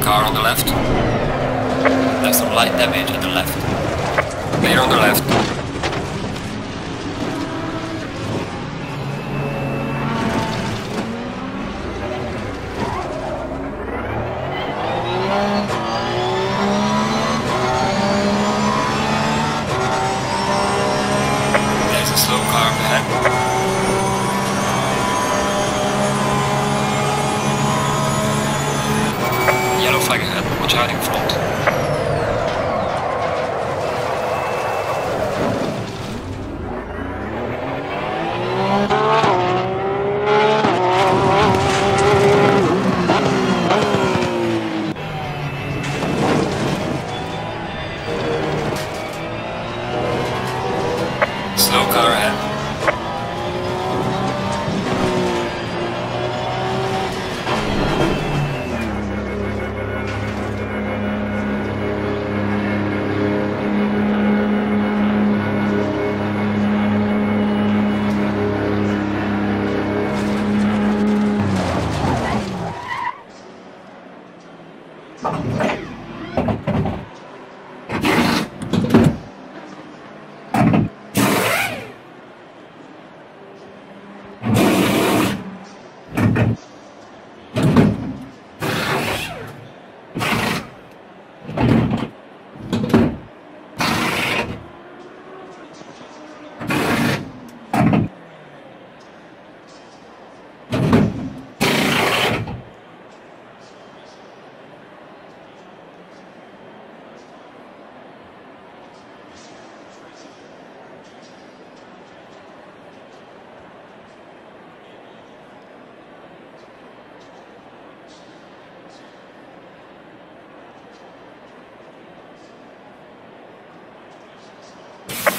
Car on the left. There's some light damage on the left. Mayor on the left.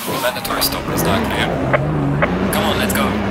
Mandatory stop is not clear. Come on, let's go.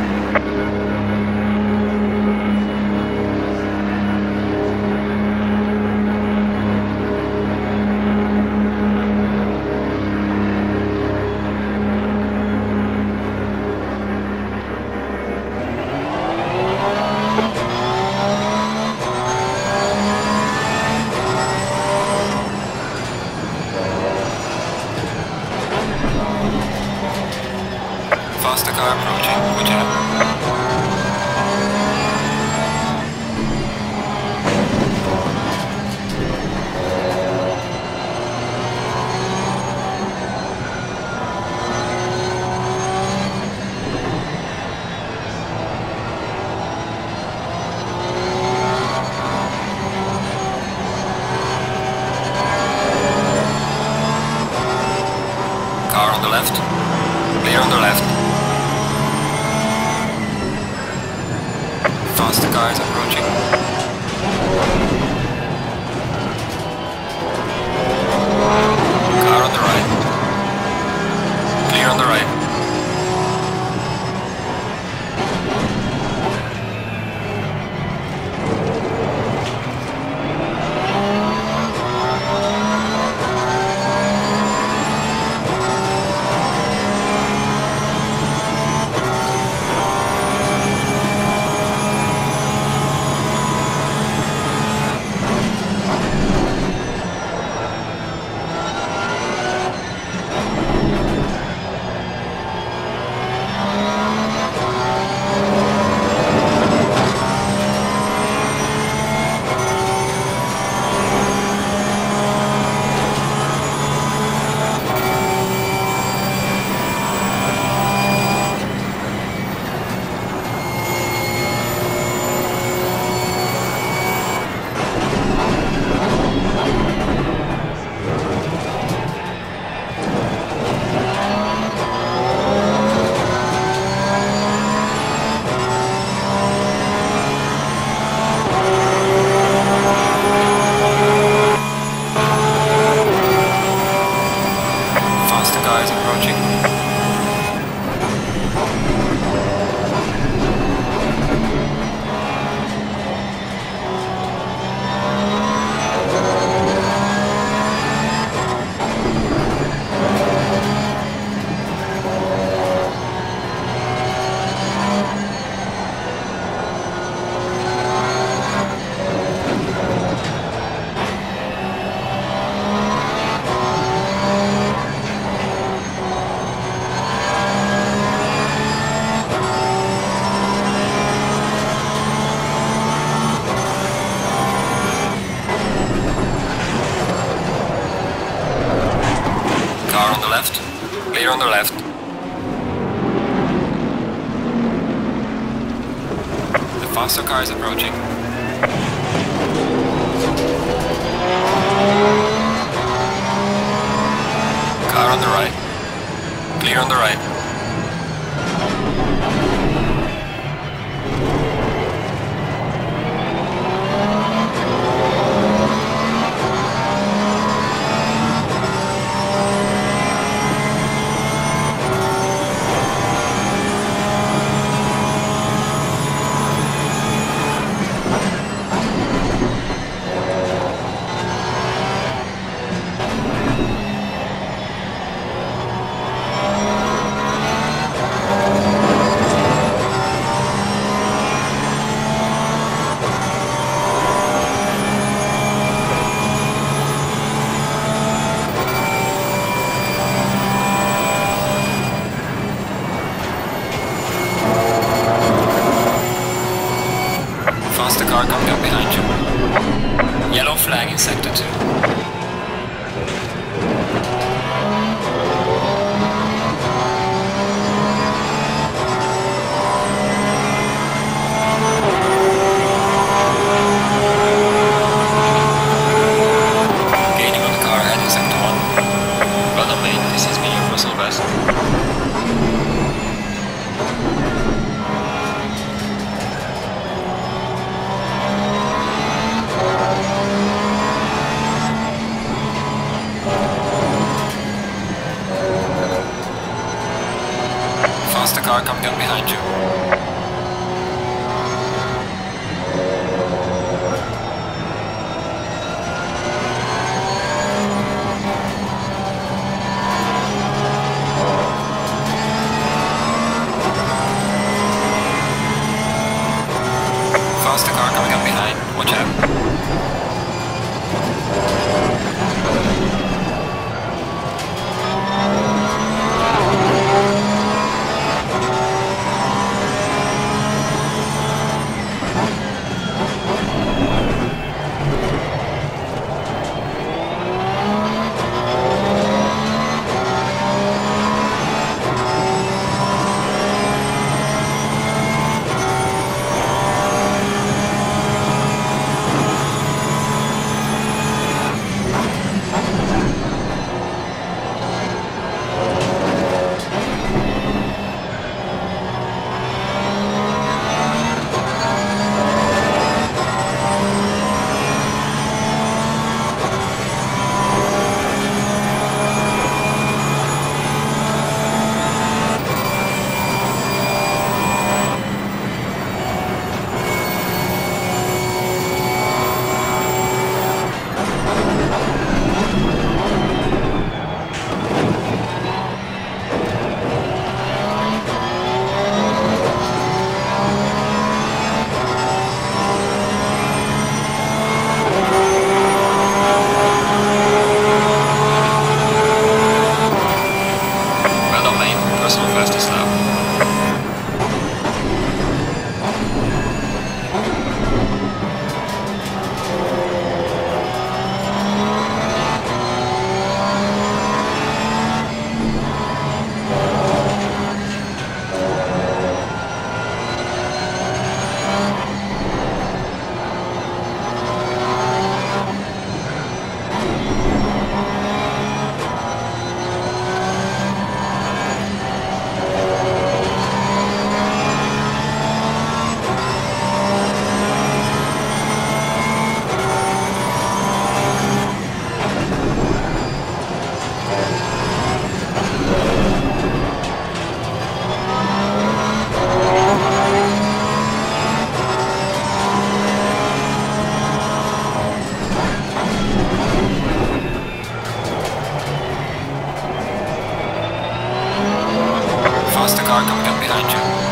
Faster car coming up behind you.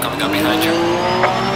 Car coming up behind you.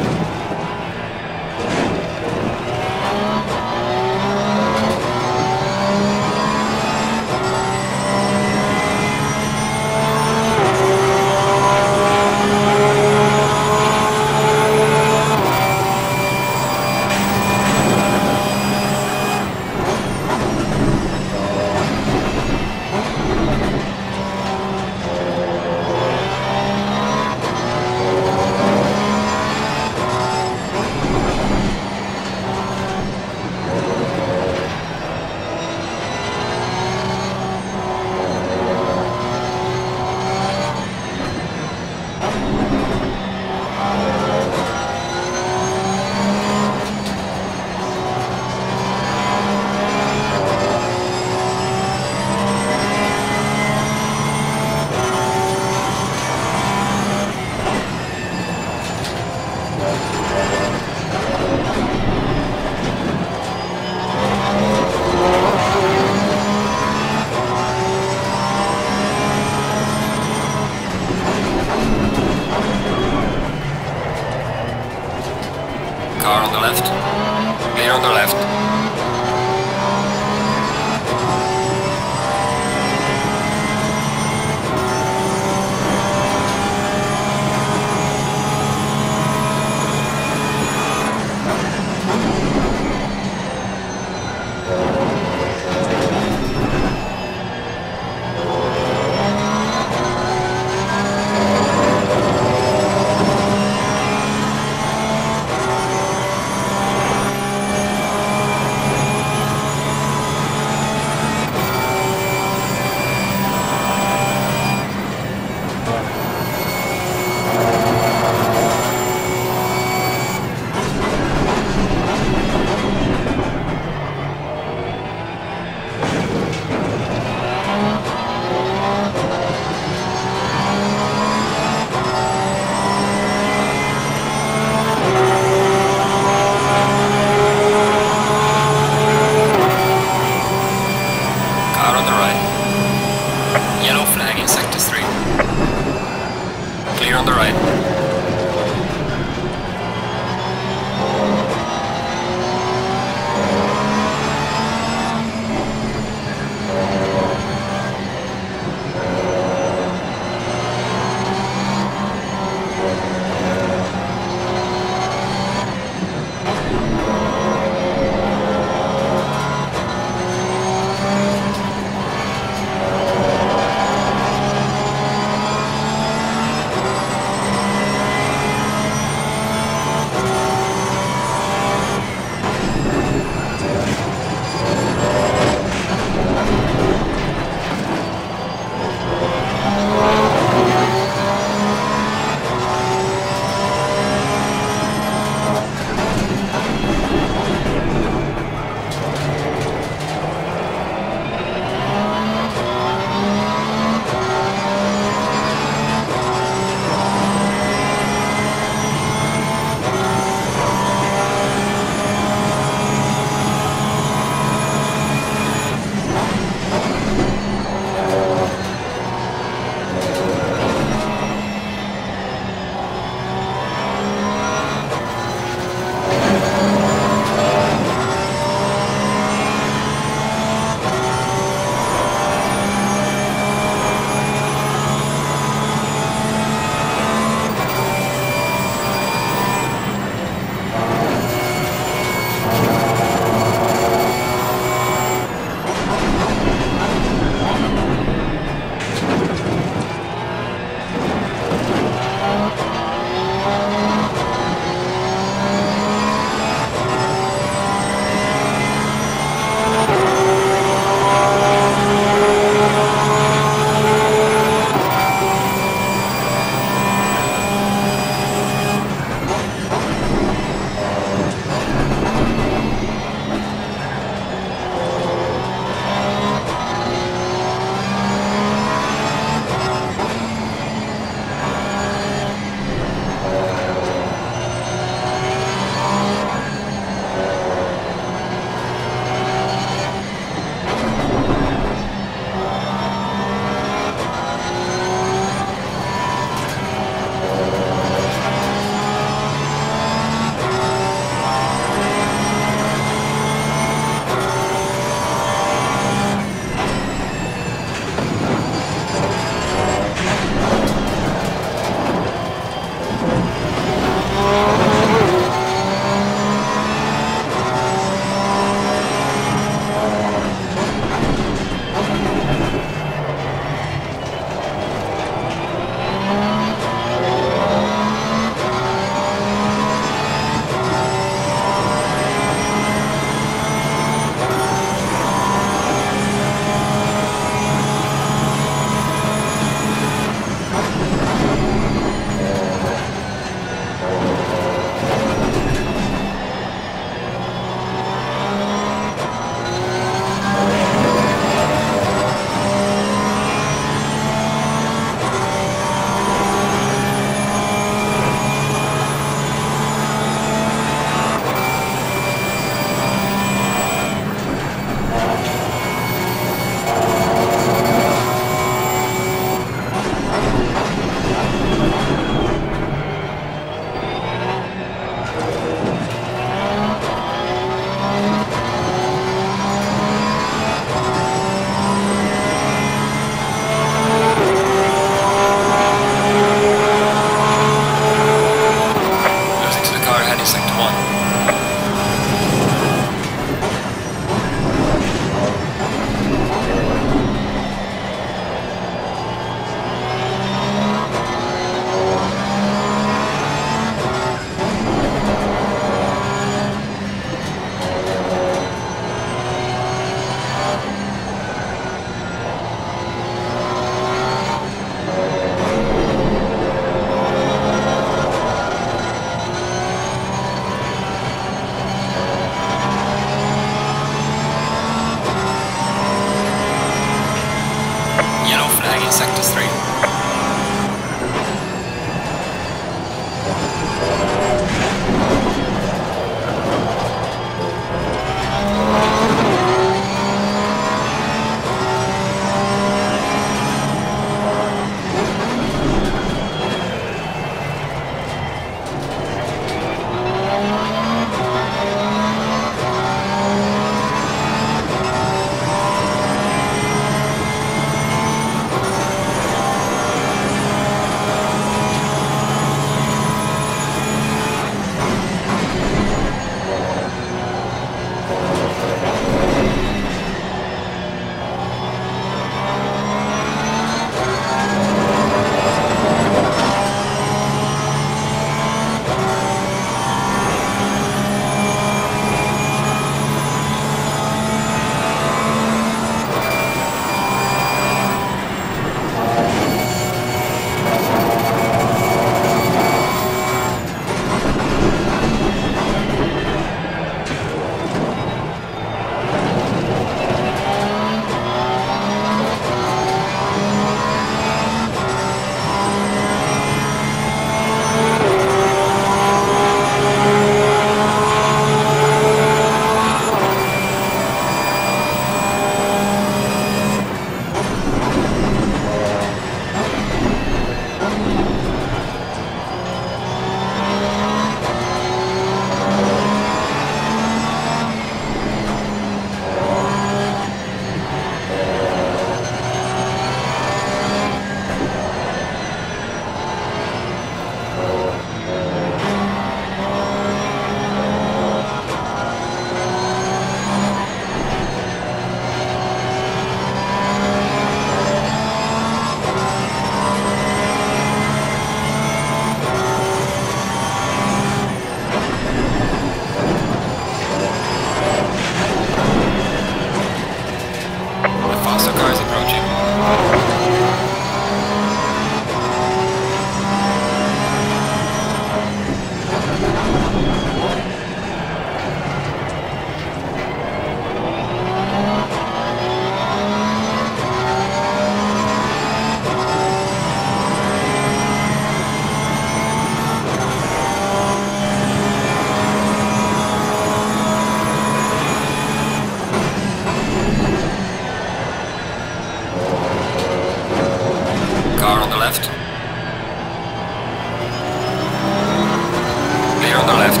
On the